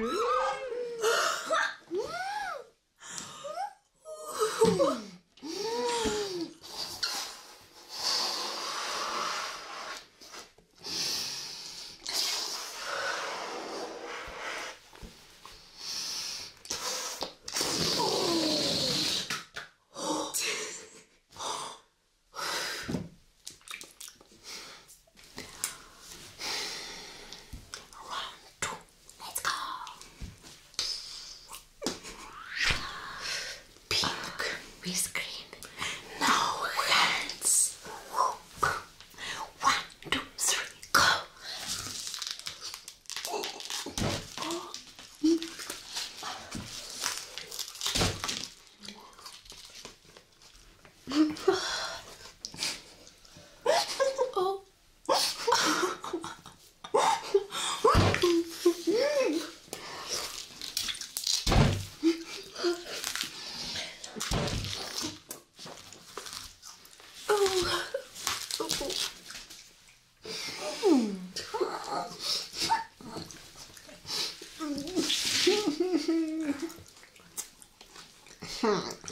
Let's go. Pink with cream. No hands. One, two, three, go. oh. Hmm.